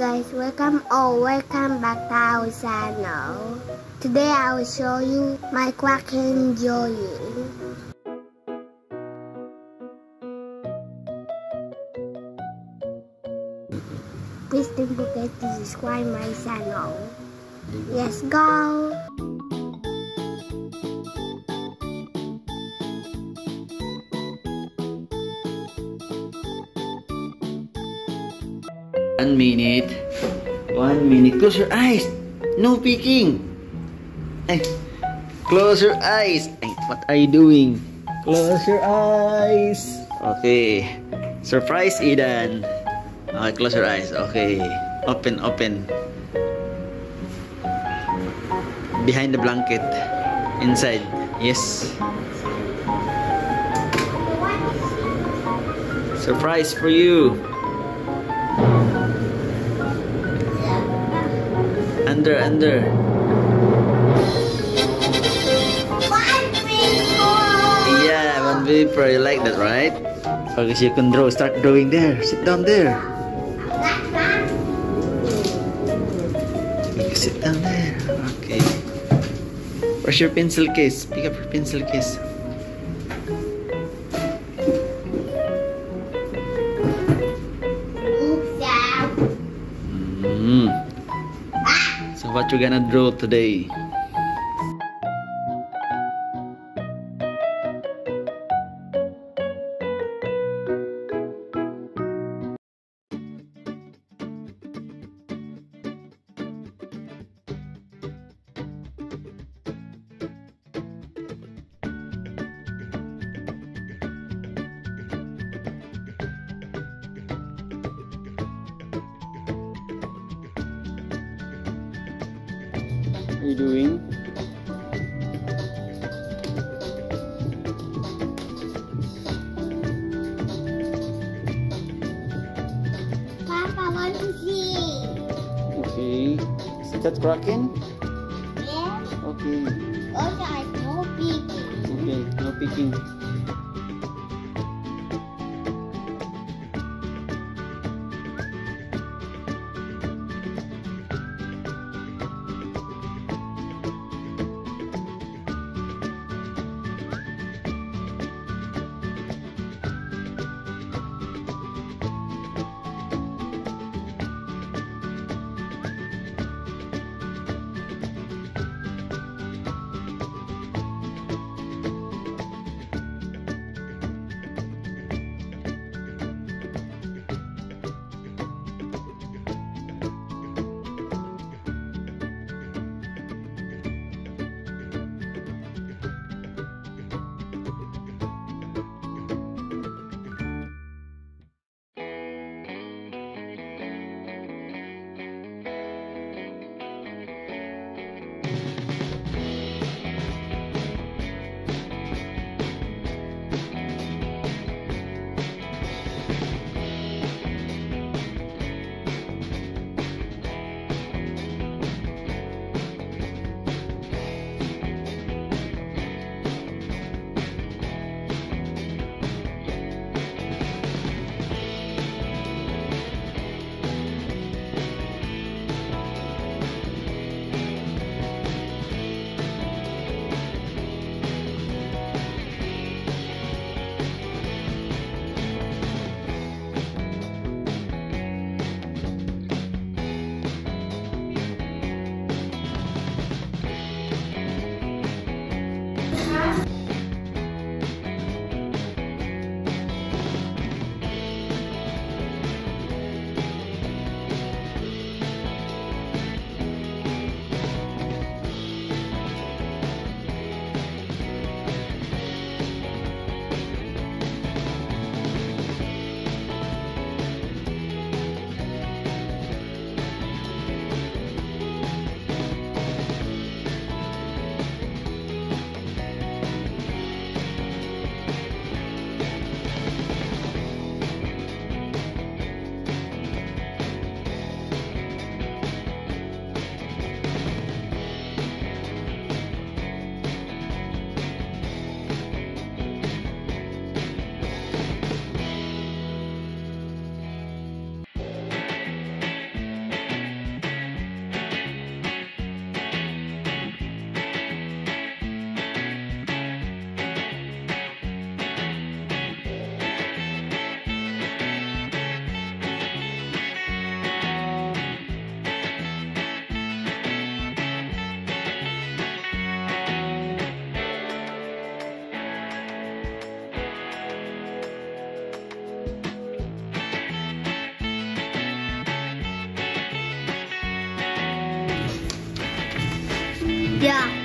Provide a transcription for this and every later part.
guys, welcome or welcome back to our channel. Today I will show you my Kraken drawing. Please don't forget to subscribe my channel. Let's go! One minute. One minute. Close your eyes. No peeking. Ay. Close your eyes. Ay, what are you doing? Close your eyes. Okay. Surprise, Eden. Okay, close your eyes. Okay. Open, open. Behind the blanket. Inside. Yes. Surprise for you. Under, under. Yeah, one vapor. You like that, right? Okay, so you can draw. Start drawing there. Sit down there. Okay, sit down there. Okay. Where's your pencil case? Pick up your pencil case. What you gonna draw today? Doing? Papa want to see. Okay. Is that Kraken? Yeah.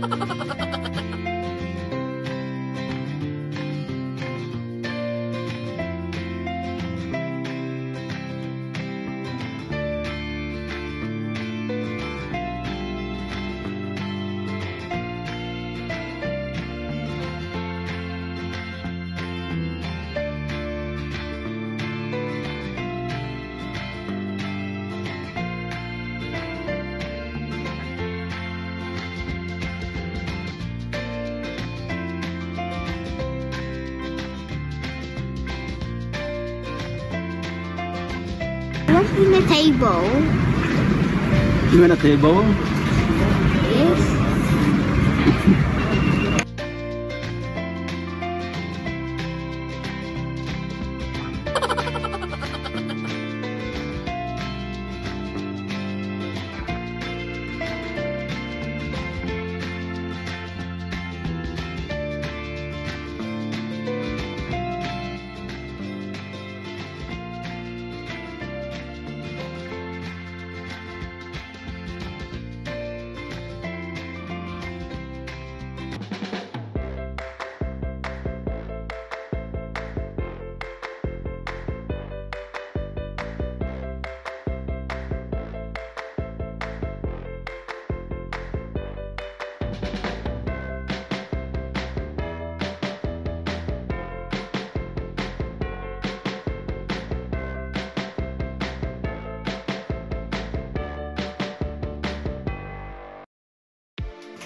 哈哈哈哈哈哈哈哈 in the table? You want a table?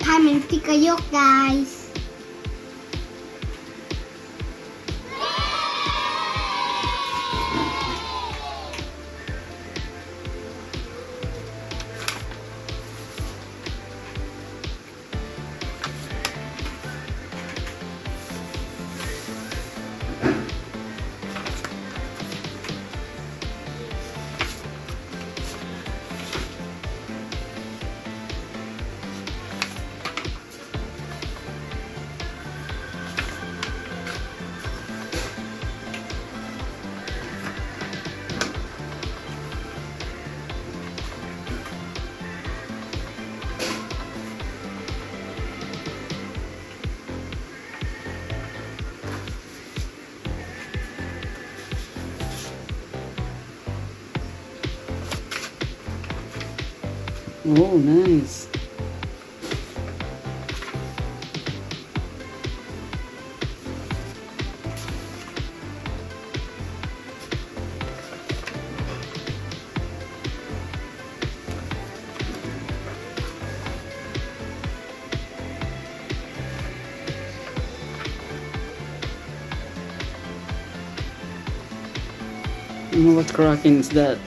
Time and pick Oh, nice. I know what Kraken is that.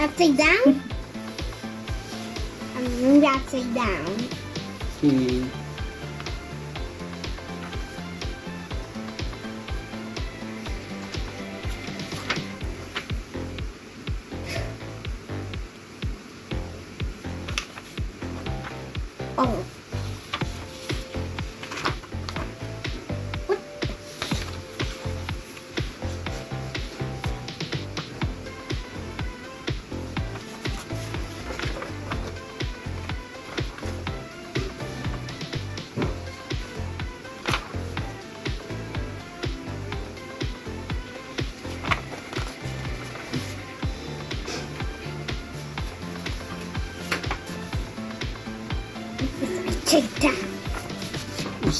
Upside down? Hmm. I'm maybe upside down. Okay.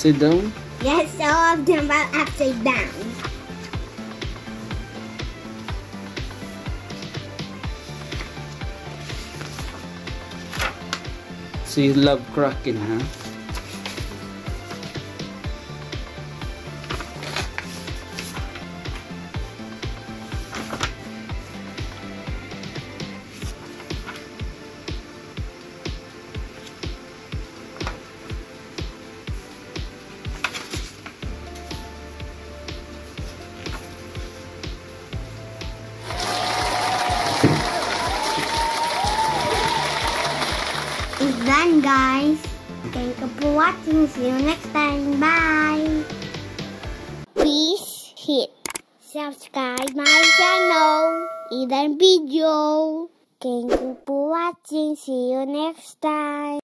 Upside down? Yes, all of them are upside down. So you love Kraken, huh? Guys. Thank you for watching. See you next time. Bye. Please hit subscribe my channel. Aidan video. Thank you for watching. See you next time.